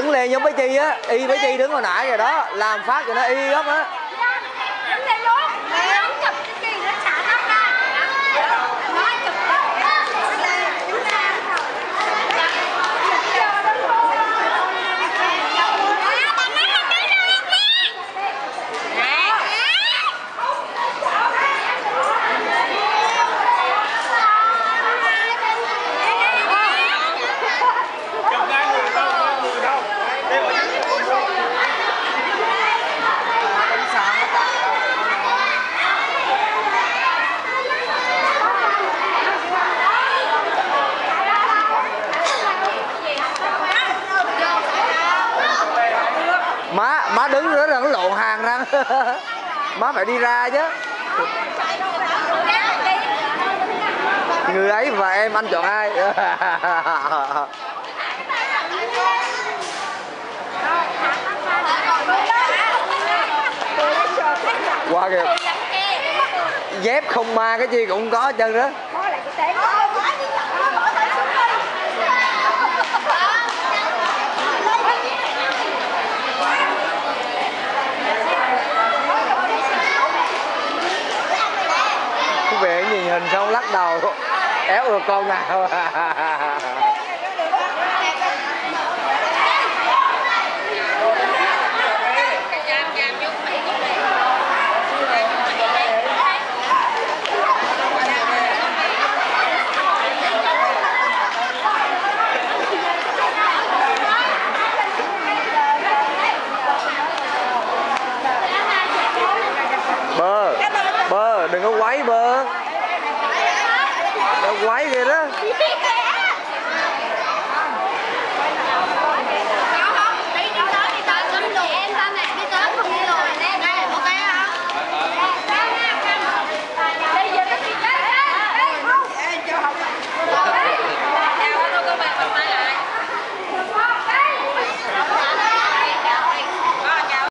đứng lên giống bé chi á. Y bé chi đứng hồi nãy rồi đó, làm phát cho nó y gốc á đứng lên luôn không chụp cái gì nó xả tóc ra nói chụp má má đứng nữa là nó lộn hàng ra má phải đi ra chứ. Người ấy và em, anh chọn ai? Qua kìa. Dép không ma cái gì cũng có hết trơn đó mình xong lắc đầu éo được con nào. Bơ bơ đừng có quấy bơ. Đã quái ghê đó.